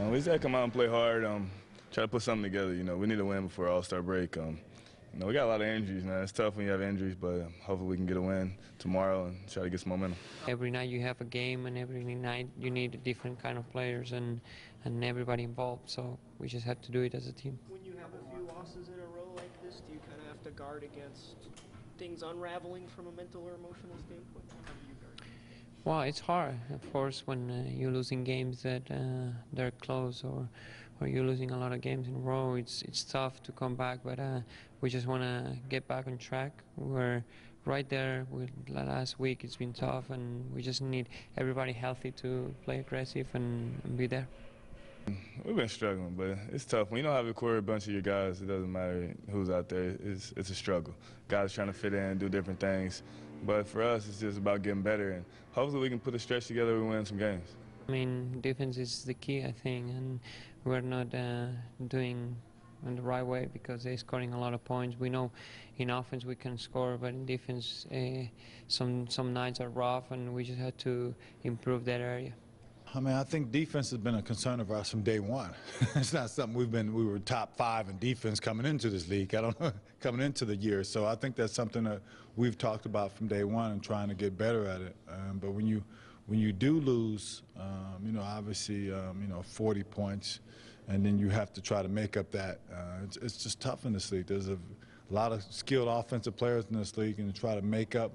Uh, we just got to come out and play hard, um, try to put something together. You know, we need to win before All-Star break. Um, you know, we got a lot of injuries, man. It's tough when you have injuries, but hopefully we can get a win tomorrow and try to get some momentum. Every night you have a game, and every night you need a different kind of players and and everybody involved. So we just have to do it as a team. When you have a few losses in a row like this, do you kind of have to guard against things unraveling from a mental or emotional standpoint? Well, it's hard, of course, when uh, you're losing games that uh, they're close, or or you're losing a lot of games in a row. It's it's tough to come back, but uh, we just want to get back on track. We're right there. With last week, it's been tough, and we just need everybody healthy to play aggressive and, and be there. We've been struggling, but it's tough. When you don't have a core bunch of your guys, it doesn't matter who's out there. It's, it's a struggle. Guys trying to fit in, do different things. But for us, it's just about getting better, and hopefully we can put a stretch together and win some games. I mean, defense is the key, I think, and we're not uh, doing in the right way because they're scoring a lot of points. We know in offense we can score, but in defense, uh, some some nights are rough, and we just had to improve that area. I mean, I think defense has been a concern of ours from day one. it's not something we've been. We were top five in defense coming into this league. I don't know coming into the year. So I think that's something that we've talked about from day one and trying to get better at it. Um, but when you when you do lose, um, you know, obviously, um, you know, 40 points, and then you have to try to make up that. Uh, it's, it's just tough in this league. There's a lot of skilled offensive players in this league, and to try to make up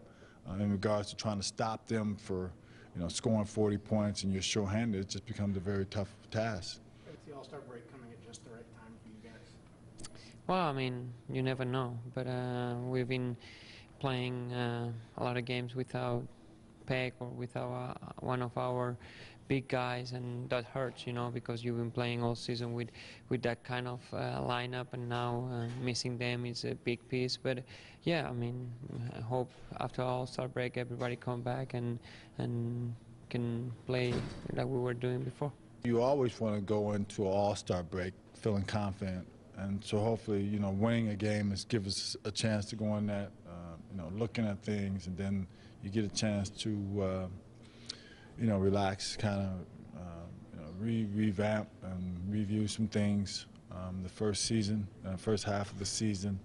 uh, in regards to trying to stop them for you know, scoring 40 points and you're short-handed, it just becomes a very tough task. Is the All-Star break coming at just the right time for you guys? Well, I mean, you never know, but uh, we've been playing uh, a lot of games without Pek or without uh, one of our big guys, and that hurts, you know, because you've been playing all season with with that kind of uh, lineup, and now uh, missing them is a big piece. But yeah, I mean, I hope after All Star break everybody come back and and can play like we were doing before. You always want to go into an All-Star break feeling confident, and so hopefully, you know, winning a game is give us a chance to go in that, uh, you know, looking at things, and then you get a chance to, uh, you know, relax, kind of, uh, you know, re revamp and review some things. Um, the first season, uh, first half of the season,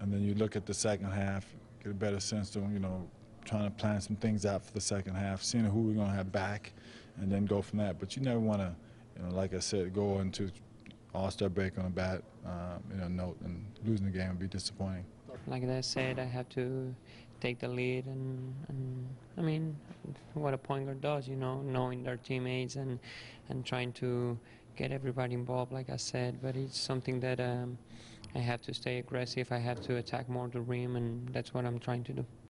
and then you look at the second half, get a better sense of, you know, trying to plan some things out for the second half, seeing who we're going to have back, and then go from that. But you never want to, you know, like I said, go into All-Star break on a bad, uh, you know, note, and losing the game would be disappointing. Like I said, I have to take the lead, and, and I mean, what a point guard does, you know, knowing their teammates and and trying to get everybody involved, like I said. But it's something that um, I have to stay aggressive. I have to attack more the rim, and that's what I'm trying to do.